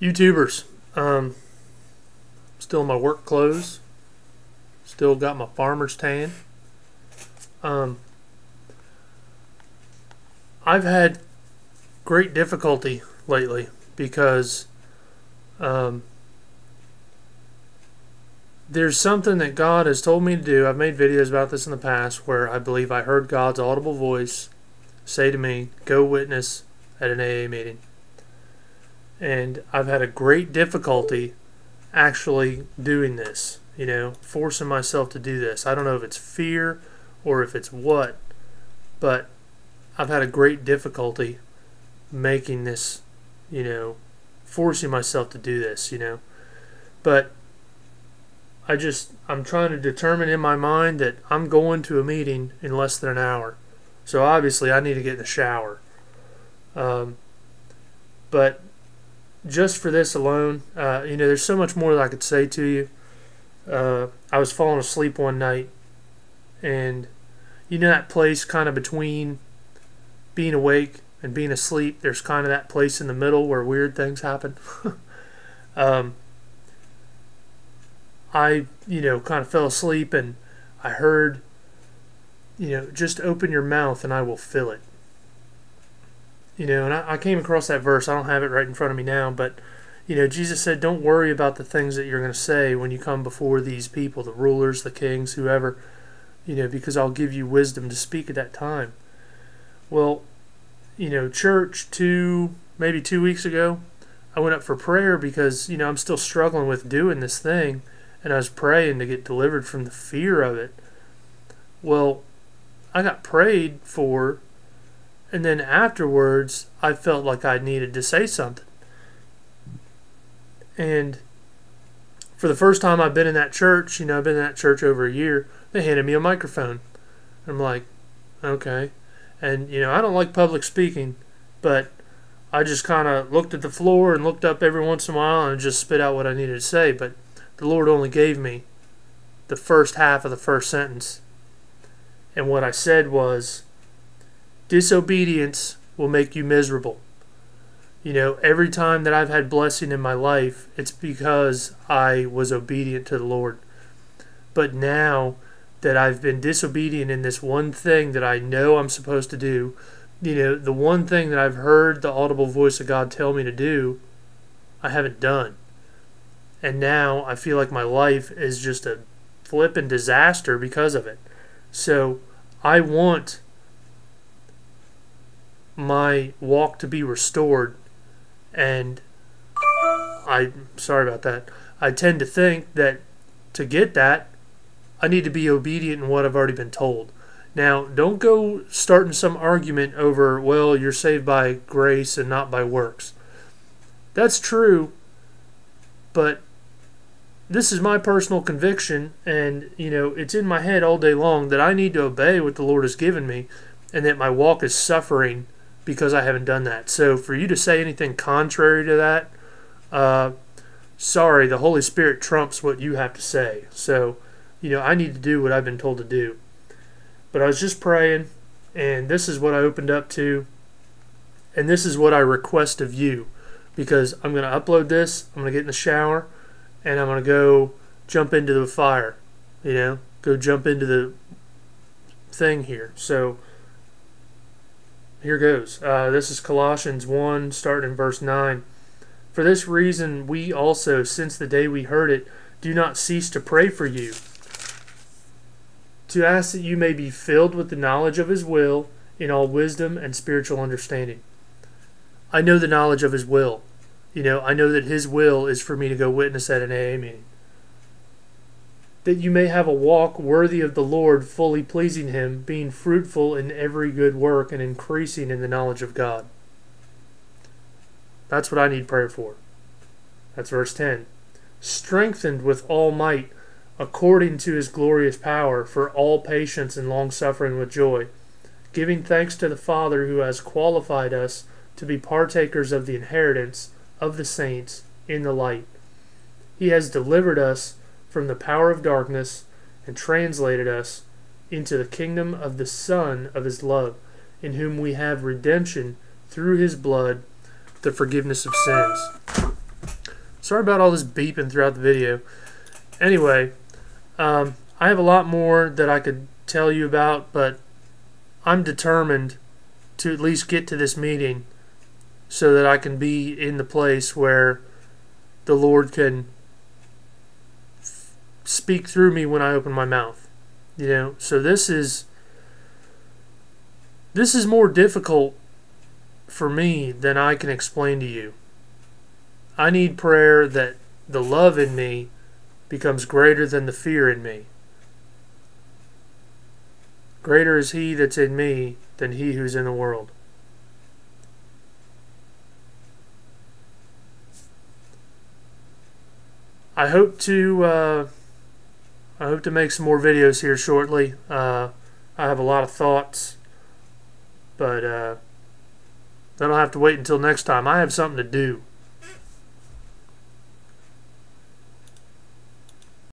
YouTubers. Um, still in my work clothes. Still got my farmer's tan. Um, I've had great difficulty lately because um, there's something that God has told me to do. I've made videos about this in the past where I believe I heard God's audible voice say to me, Go witness at an AA meeting. And I've had a great difficulty actually doing this, you know, forcing myself to do this. I don't know if it's fear or if it's what, but I've had a great difficulty making this, you know, forcing myself to do this, you know. But I just, I'm trying to determine in my mind that I'm going to a meeting in less than an hour. So obviously I need to get in the shower. Um, but just for this alone, uh, you know, there's so much more that I could say to you. Uh, I was falling asleep one night, and you know that place kind of between being awake and being asleep. There's kind of that place in the middle where weird things happen. um, I, you know, kind of fell asleep, and I heard, you know, just open your mouth and I will fill it. You know, and I, I came across that verse. I don't have it right in front of me now, but you know, Jesus said, "Don't worry about the things that you're going to say when you come before these people, the rulers, the kings, whoever, you know, because I'll give you wisdom to speak at that time." Well, you know, church two maybe two weeks ago, I went up for prayer because you know I'm still struggling with doing this thing, and I was praying to get delivered from the fear of it. Well, I got prayed for and then afterwards, I felt like I needed to say something. And for the first time I've been in that church, you know, I've been in that church over a year, they handed me a microphone. I'm like, okay. And, you know, I don't like public speaking, but I just kind of looked at the floor and looked up every once in a while and just spit out what I needed to say. But the Lord only gave me the first half of the first sentence. And what I said was, Disobedience will make you miserable. You know, every time that I've had blessing in my life, it's because I was obedient to the Lord. But now that I've been disobedient in this one thing that I know I'm supposed to do, you know, the one thing that I've heard the audible voice of God tell me to do, I haven't done. And now I feel like my life is just a flipping disaster because of it. So I want my walk to be restored and I sorry about that. I tend to think that to get that I need to be obedient in what I've already been told. Now, don't go starting some argument over, well, you're saved by grace and not by works. That's true, but this is my personal conviction, and, you know, it's in my head all day long that I need to obey what the Lord has given me, and that my walk is suffering because I haven't done that. So for you to say anything contrary to that, uh, sorry, the Holy Spirit trumps what you have to say. So, you know, I need to do what I've been told to do. But I was just praying, and this is what I opened up to, and this is what I request of you, because I'm going to upload this, I'm going to get in the shower, and I'm going to go jump into the fire, you know, go jump into the thing here. So, here goes. Uh, this is Colossians 1, starting in verse 9. For this reason, we also, since the day we heard it, do not cease to pray for you, to ask that you may be filled with the knowledge of His will in all wisdom and spiritual understanding. I know the knowledge of His will. You know, I know that His will is for me to go witness at an AA meeting that you may have a walk worthy of the Lord, fully pleasing Him, being fruitful in every good work and increasing in the knowledge of God. That's what I need prayer for. That's verse 10. Strengthened with all might, according to His glorious power, for all patience and long suffering with joy, giving thanks to the Father who has qualified us to be partakers of the inheritance of the saints in the light. He has delivered us from the power of darkness and translated us into the kingdom of the Son of His love, in whom we have redemption through His blood, the forgiveness of sins. Sorry about all this beeping throughout the video. Anyway, um, I have a lot more that I could tell you about, but I'm determined to at least get to this meeting so that I can be in the place where the Lord can speak through me when I open my mouth. You know, so this is this is more difficult for me than I can explain to you. I need prayer that the love in me becomes greater than the fear in me. Greater is he that's in me than he who's in the world. I hope to uh, I hope to make some more videos here shortly. Uh, I have a lot of thoughts, but uh, don't have to wait until next time. I have something to do.